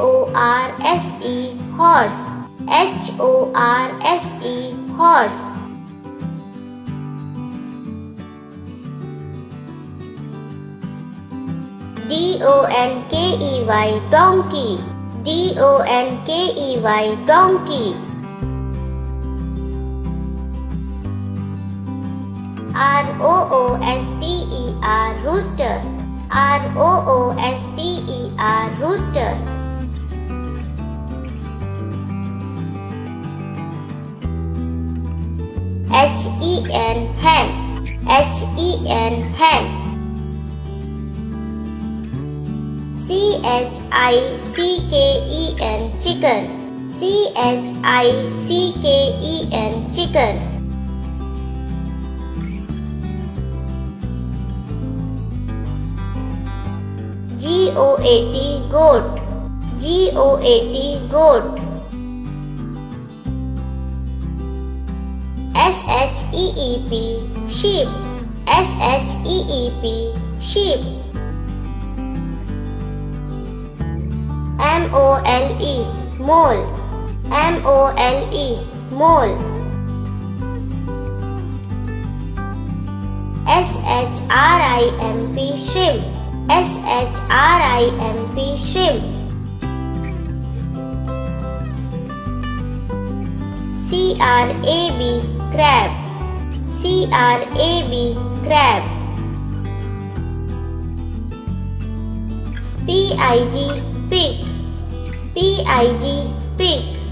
O R S E horse. H O R S E horse. D O N K E Y donkey. D O N K E Y donkey. R O O S T E R rooster. R O O S T E R rooster H E N hen. H E N hen. C H I C K E N chicken. C H I C K E N chicken. G O A T goat. G O A T goat E E sheep. S H E E P sheep. M O L E mole. M O L E mole. S H R I M P shrimp. S H R I M P shrimp. C R A B crab C R A B crab P I G pig P I G pig